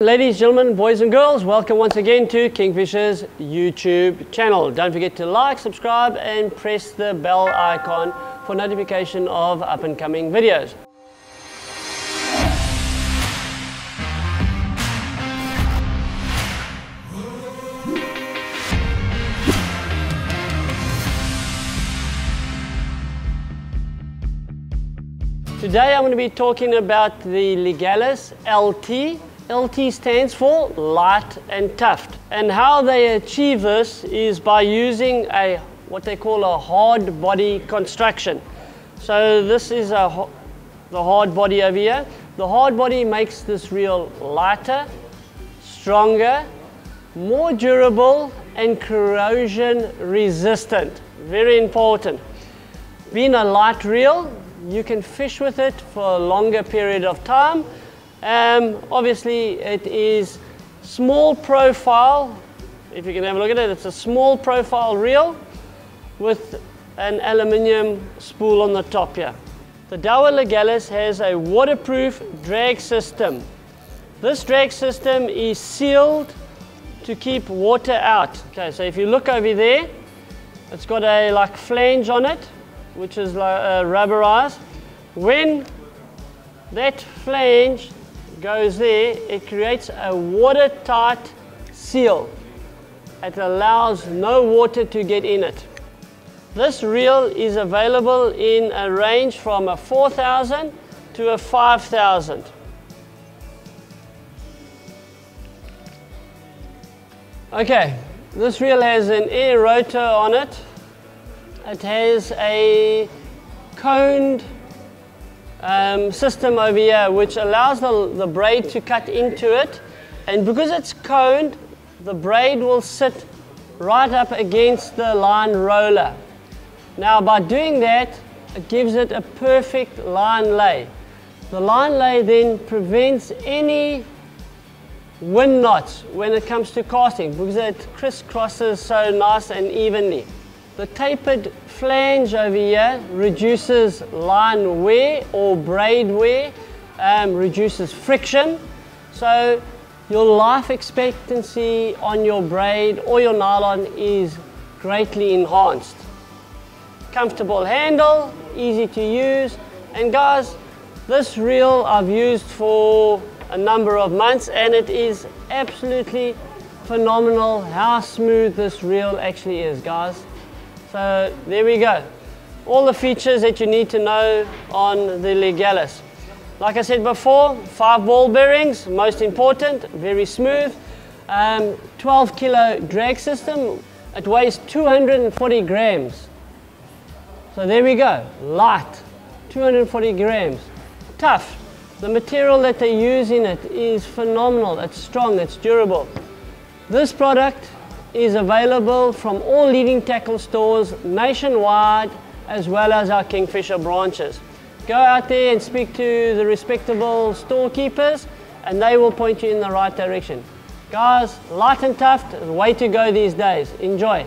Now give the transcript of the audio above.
Ladies, gentlemen, boys and girls, welcome once again to Kingfisher's YouTube channel. Don't forget to like, subscribe and press the bell icon for notification of up and coming videos. Today I'm going to be talking about the Legalis LT LT stands for light and tough. And how they achieve this is by using a what they call a hard body construction. So this is a, the hard body over here. The hard body makes this reel lighter, stronger, more durable and corrosion resistant. Very important. Being a light reel, you can fish with it for a longer period of time um, obviously, it is small profile. If you can have a look at it, it's a small profile reel with an aluminium spool on the top here. The Daiwa Legalis has a waterproof drag system. This drag system is sealed to keep water out. Okay, so if you look over there, it's got a like flange on it, which is like, uh, rubberized. When that flange goes there, it creates a watertight seal. It allows no water to get in it. This reel is available in a range from a 4,000 to a 5,000. Okay, this reel has an air rotor on it. It has a coned um, system over here which allows the, the braid to cut into it and because it's coned the braid will sit right up against the line roller. Now by doing that it gives it a perfect line lay. The line lay then prevents any wind knots when it comes to casting because it crisscrosses so nice and evenly. The tapered flange over here reduces line wear or braid wear, um, reduces friction. So your life expectancy on your braid or your nylon is greatly enhanced. Comfortable handle, easy to use. And guys, this reel I've used for a number of months and it is absolutely phenomenal how smooth this reel actually is, guys. So there we go. All the features that you need to know on the Legalis. Like I said before, five ball bearings, most important, very smooth. Um, 12 kilo drag system, it weighs 240 grams. So there we go, light, 240 grams. Tough, the material that they use in it is phenomenal, it's strong, it's durable. This product is available from all leading tackle stores nationwide as well as our Kingfisher branches. Go out there and speak to the respectable storekeepers and they will point you in the right direction. Guys, light and tough, way to go these days. Enjoy.